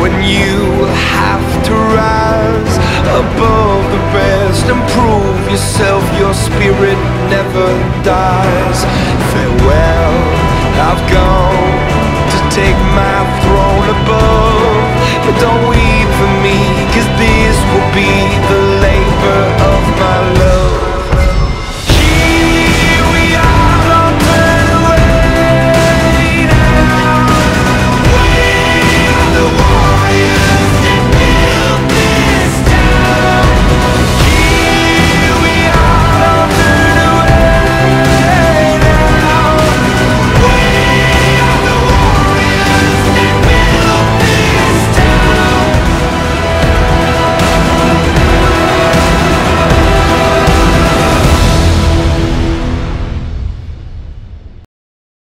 When you have to rise above the rest and prove yourself. Your spirit never dies. Farewell, I've gone to take my throne above, but don't